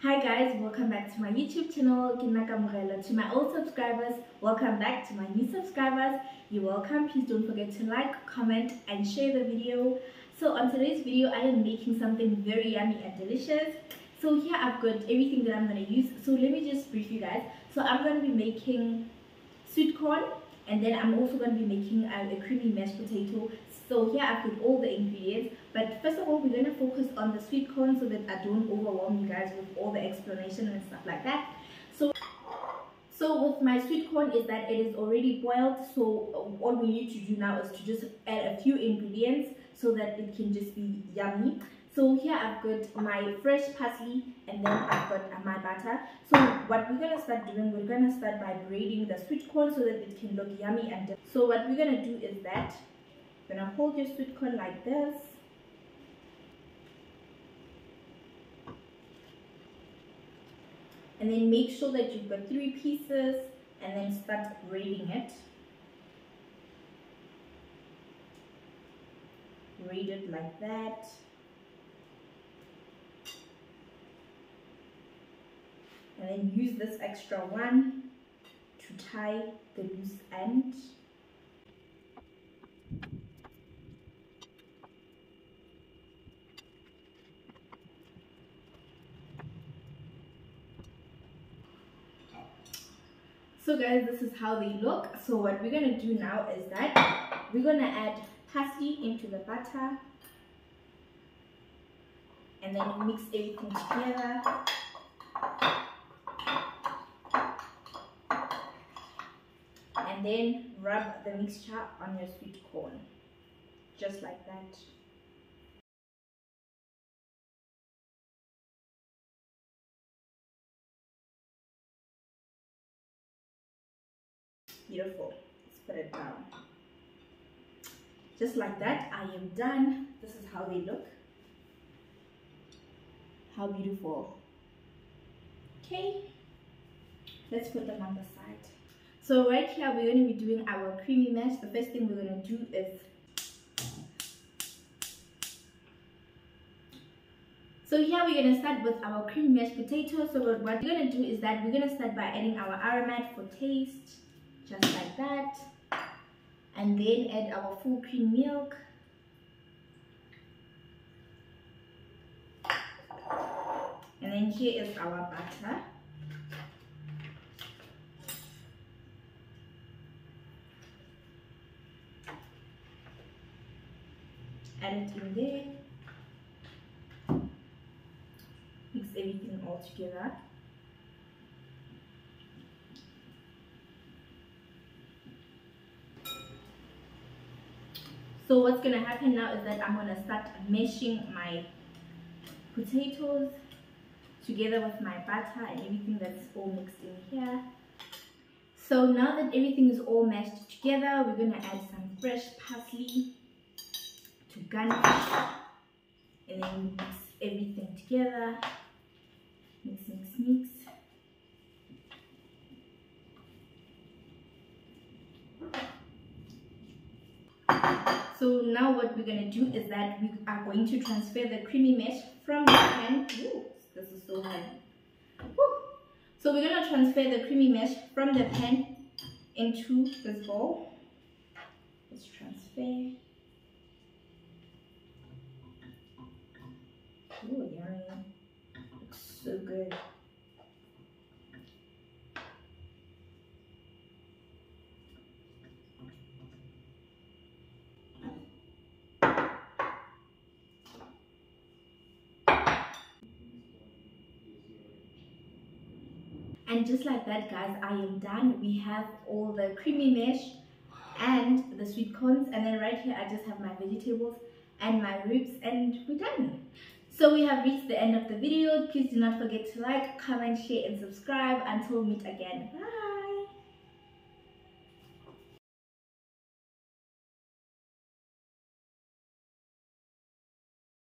Hi guys, welcome back to my YouTube channel. Kinakamurela. To my old subscribers, welcome back to my new subscribers. You're welcome. Please don't forget to like, comment, and share the video. So on today's video, I am making something very yummy and delicious. So here I've got everything that I'm going to use. So let me just brief you guys. So I'm going to be making sweet corn and then I'm also going to be making a, a creamy mashed potato so here I've got all the ingredients but first of all we're going to focus on the sweet corn so that I don't overwhelm you guys with all the explanation and stuff like that so so with my sweet corn is that it is already boiled so all we need to do now is to just add a few ingredients so that it can just be yummy so here I've got my fresh parsley and then I've got my butter. So what we're gonna start doing, we're gonna start by braiding the sweet corn so that it can look yummy and so what we're gonna do is that gonna hold your sweet corn like this. And then make sure that you've got three pieces and then start braiding it. Braid it like that. and then use this extra one to tie the loose end so guys this is how they look. So what we're gonna do now is that we're gonna add parsley into the butter and then mix everything together. And then rub the mixture on your sweet corn just like that beautiful. Let's put it down just like that I am done. This is how they look. How beautiful. Okay. Let's put them on the side. So right here, we're going to be doing our creamy mash. The first thing we're going to do is So here we're going to start with our cream mashed potatoes. So what we're going to do is that we're going to start by adding our aromat for taste, just like that. And then add our full cream milk. And then here is our butter. add it in there mix everything all together so what's gonna happen now is that I'm gonna start mashing my potatoes together with my butter and everything that's all mixed in here. So now that everything is all mashed together we're gonna add some fresh parsley to garnish and then mix everything together. Mix mix mix so now what we're going to do is that we are going to transfer the creamy mash from the pan. Ooh, this is so heavy so we're going to transfer the creamy mash from the pan into this bowl. Let's transfer. Ooh, yummy. Looks so good. And just like that guys, I am done. We have all the creamy mash and the sweet corns and then right here I just have my vegetables and my ribs and we're done. So we have reached the end of the video. Please do not forget to like, comment, share and subscribe. Until we meet again. Bye.